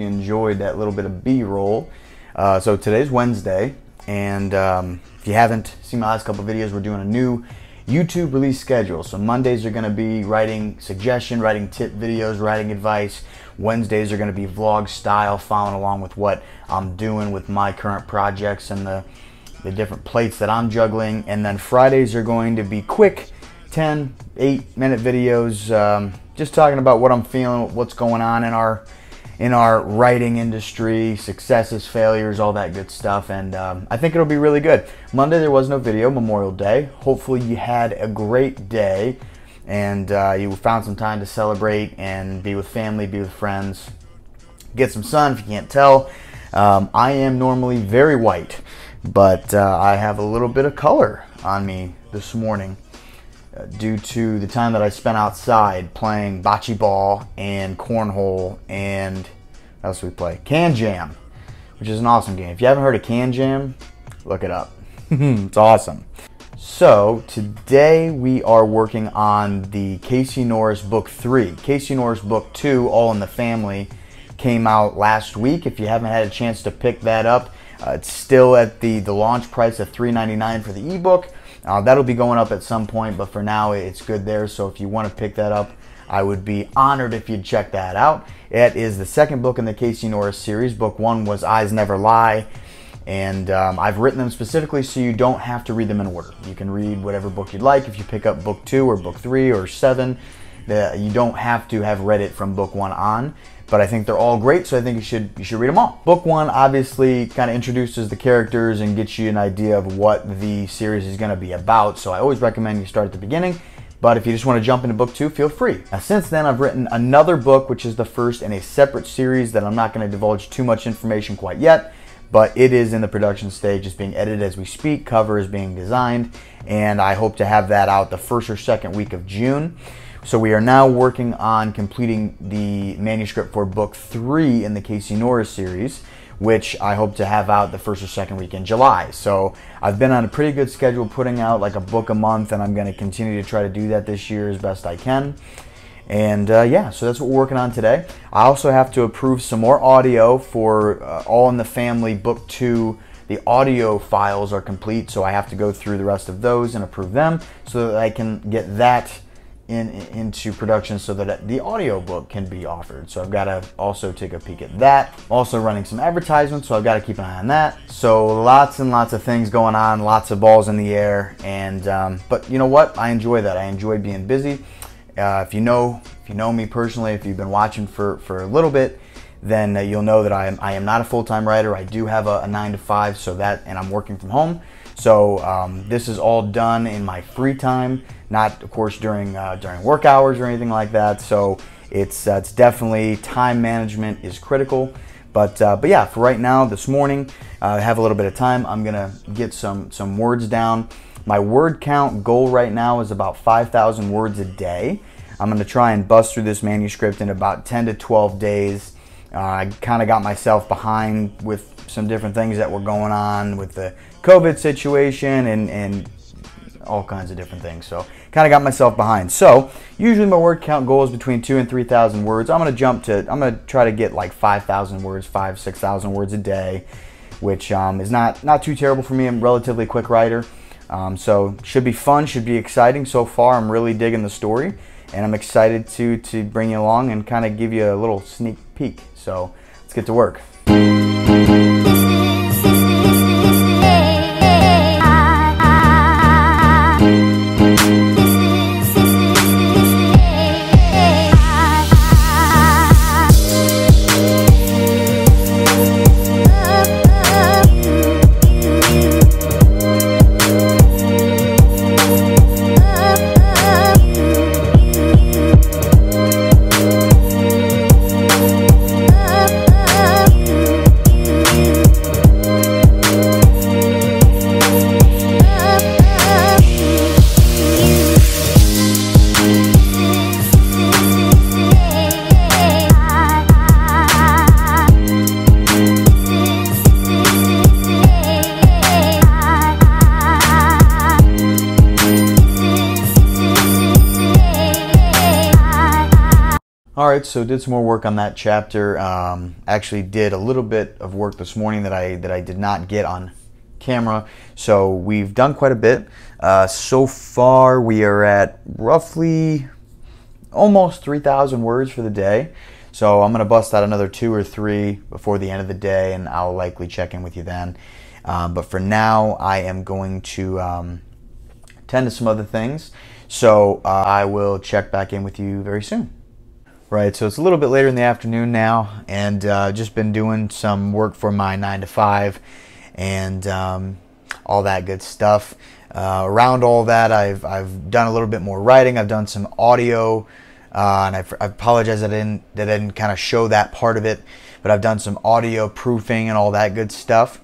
You enjoyed that little bit of B-roll. Uh, so today's Wednesday, and um, if you haven't seen my last couple videos, we're doing a new YouTube release schedule. So Mondays are going to be writing suggestion, writing tip videos, writing advice. Wednesdays are going to be vlog style, following along with what I'm doing with my current projects and the the different plates that I'm juggling. And then Fridays are going to be quick 10, 8 minute videos, um, just talking about what I'm feeling, what's going on in our in our writing industry, successes, failures, all that good stuff. And um, I think it'll be really good. Monday there was no video, Memorial Day. Hopefully you had a great day and uh, you found some time to celebrate and be with family, be with friends, get some sun if you can't tell. Um, I am normally very white, but uh, I have a little bit of color on me this morning due to the time that I spent outside playing bocce ball and cornhole and what else we play? KanJam, which is an awesome game. If you haven't heard of KanJam, look it up. it's awesome. So today we are working on the Casey Norris book three. Casey Norris book two, All in the Family, came out last week. If you haven't had a chance to pick that up, uh, it's still at the, the launch price of $3.99 for the ebook. Uh, that'll be going up at some point, but for now it's good there. So if you want to pick that up, I would be honored if you'd check that out. It is the second book in the Casey Norris series. Book one was Eyes Never Lie, and um, I've written them specifically so you don't have to read them in order. You can read whatever book you'd like. If you pick up book two or book three or seven, the, you don't have to have read it from book one on but I think they're all great, so I think you should you should read them all. Book one obviously kind of introduces the characters and gets you an idea of what the series is going to be about. So I always recommend you start at the beginning. But if you just want to jump into book two, feel free. Now, since then, I've written another book, which is the first in a separate series that I'm not going to divulge too much information quite yet, but it is in the production stage. It's being edited as we speak. Cover is being designed, and I hope to have that out the first or second week of June. So we are now working on completing the manuscript for book three in the Casey Norris series, which I hope to have out the first or second week in July. So I've been on a pretty good schedule putting out like a book a month, and I'm going to continue to try to do that this year as best I can. And uh, yeah, so that's what we're working on today. I also have to approve some more audio for uh, All in the Family Book 2. The audio files are complete, so I have to go through the rest of those and approve them so that I can get that in, into production so that the audiobook can be offered. So I've got to also take a peek at that. Also running some advertisements, so I've got to keep an eye on that. So lots and lots of things going on, lots of balls in the air, and um, but you know what? I enjoy that. I enjoy being busy. Uh, if you know, if you know me personally, if you've been watching for for a little bit, then uh, you'll know that I am I am not a full time writer. I do have a, a nine to five, so that and I'm working from home. So um, this is all done in my free time, not of course during uh, during work hours or anything like that. So it's uh, it's definitely time management is critical. But uh, but yeah, for right now, this morning, uh, I have a little bit of time. I'm gonna get some some words down. My word count goal right now is about 5,000 words a day. I'm gonna try and bust through this manuscript in about 10 to 12 days. Uh, I kind of got myself behind with some different things that were going on with the COVID situation and, and all kinds of different things. So kind of got myself behind. So usually my word count goal is between two and 3,000 words. I'm going to jump to, I'm going to try to get like 5,000 words, five, 6,000 words a day, which um, is not, not too terrible for me. I'm a relatively quick writer. Um, so should be fun, should be exciting. So far, I'm really digging the story and I'm excited to, to bring you along and kind of give you a little sneak peek. So let's get to work. Right, so did some more work on that chapter. Um, actually, did a little bit of work this morning that I that I did not get on camera. So we've done quite a bit. Uh, so far, we are at roughly almost 3,000 words for the day. So I'm going to bust out another two or three before the end of the day, and I'll likely check in with you then. Um, but for now, I am going to um, tend to some other things. So uh, I will check back in with you very soon. Right, so it's a little bit later in the afternoon now, and uh, just been doing some work for my nine to five, and um, all that good stuff. Uh, around all that, I've I've done a little bit more writing. I've done some audio, uh, and I, I apologize that I didn't that I didn't kind of show that part of it, but I've done some audio proofing and all that good stuff.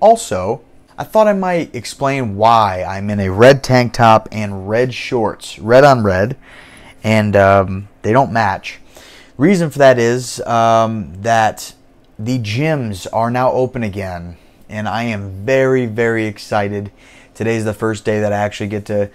Also, I thought I might explain why I'm in a red tank top and red shorts, red on red, and um, they don't match. Reason for that is um, that the gyms are now open again, and I am very, very excited. Today's the first day that I actually get to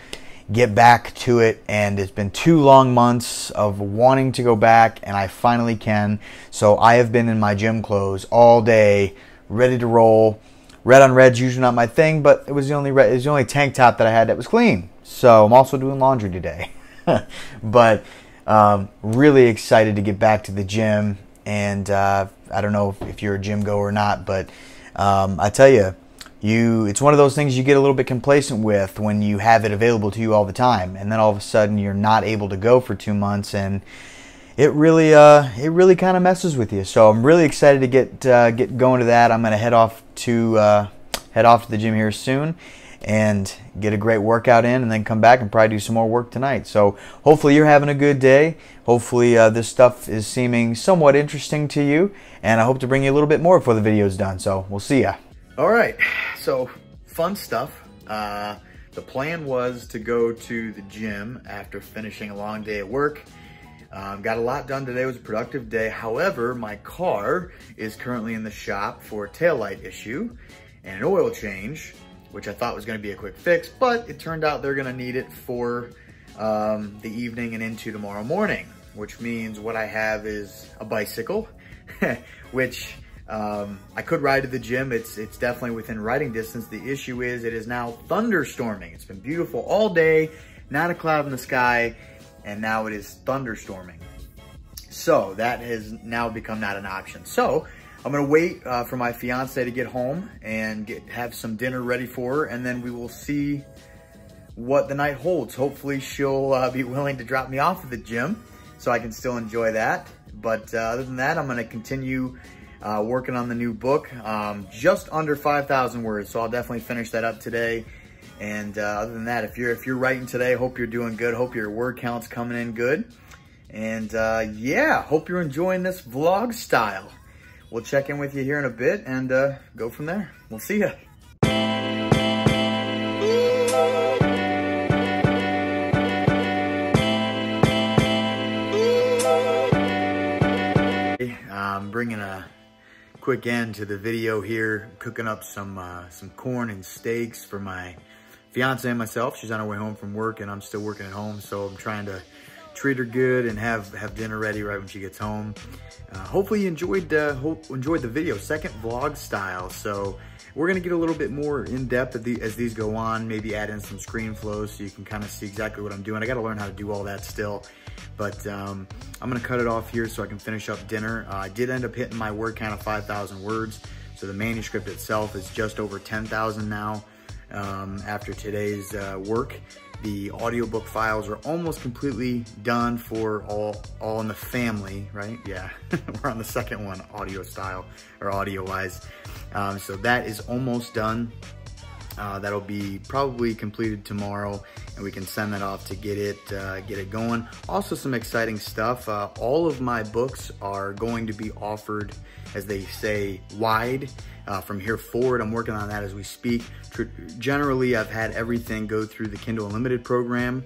get back to it, and it's been two long months of wanting to go back, and I finally can. So I have been in my gym clothes all day, ready to roll. Red on red's usually not my thing, but it was the only red, it was the only tank top that I had that was clean. So I'm also doing laundry today. but um, really excited to get back to the gym, and uh, I don't know if, you're a gym goer or not, but um, I tell you, you it's one of those things you get a little bit complacent with when you have it available to you all the time, and then all of a sudden you're not able to go for two months, and it really uh, it really kind of messes with you. So I'm really excited to get uh, get going to that. I'm gonna head off to uh, head off to the gym here soon and get a great workout in and then come back and probably do some more work tonight. So hopefully you're having a good day. Hopefully uh, this stuff is seeming somewhat interesting to you and I hope to bring you a little bit more before the video is done. So we'll see ya. All right, so fun stuff. Uh, the plan was to go to the gym after finishing a long day at work. Um, got a lot done today. It was a productive day. However, my car is currently in the shop for a taillight issue and an oil change which I thought was gonna be a quick fix, but it turned out they're gonna need it for um, the evening and into tomorrow morning, which means what I have is a bicycle, which um, I could ride to the gym. It's, it's definitely within riding distance. The issue is it is now thunderstorming. It's been beautiful all day, not a cloud in the sky, and now it is thunderstorming. So that has now become not an option. So I'm gonna wait uh, for my fiance to get home and get have some dinner ready for her, and then we will see what the night holds. Hopefully she'll uh, be willing to drop me off at the gym so I can still enjoy that. But uh, other than that, I'm gonna continue uh, working on the new book. Um, just under 5,000 words, so I'll definitely finish that up today. And uh, other than that, if you're if you're writing today, hope you're doing good. Hope your word count's coming in good. And uh, yeah, hope you're enjoying this vlog style we'll check in with you here in a bit and uh, go from there. We'll see you. I'm bringing a quick end to the video here, cooking up some uh, some corn and steaks for my fiance and myself. She's on her way home from work and I'm still working at home, so I'm trying to treat her good and have, have dinner ready right when she gets home. Uh, hopefully you enjoyed, uh, hope, enjoyed the video, second vlog style. So we're gonna get a little bit more in depth the, as these go on, maybe add in some screen flows so you can kind of see exactly what I'm doing. I gotta learn how to do all that still, but um, I'm gonna cut it off here so I can finish up dinner. Uh, I did end up hitting my word count of 5,000 words. So the manuscript itself is just over 10,000 now um, after today's uh, work. The audiobook files are almost completely done for all, all in the family, right? Yeah, we're on the second one, audio style or audio wise. Um, so that is almost done. Uh, that'll be probably completed tomorrow and we can send that off to get it uh, get it going. Also some exciting stuff. Uh, all of my books are going to be offered, as they say, wide. Uh, from here forward, I'm working on that as we speak. Generally, I've had everything go through the Kindle Unlimited program.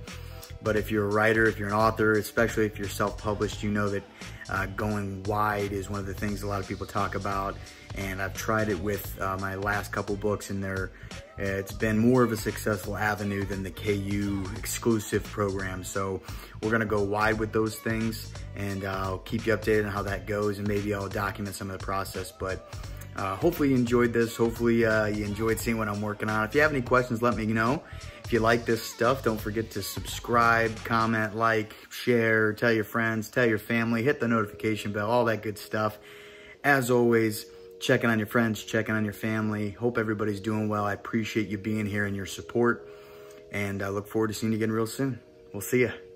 But if you're a writer, if you're an author, especially if you're self-published, you know that uh, going wide is one of the things a lot of people talk about. And I've tried it with uh, my last couple books and there, it's been more of a successful avenue than the KU exclusive program. So we're gonna go wide with those things and uh, I'll keep you updated on how that goes and maybe I'll document some of the process. But uh, hopefully you enjoyed this. Hopefully uh, you enjoyed seeing what I'm working on. If you have any questions, let me know. If you like this stuff, don't forget to subscribe, comment, like, share, tell your friends, tell your family, hit the notification bell, all that good stuff. As always, checking on your friends, checking on your family. Hope everybody's doing well. I appreciate you being here and your support. And I look forward to seeing you again real soon. We'll see you.